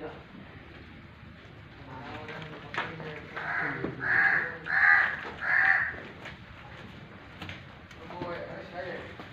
Yeah. Amen.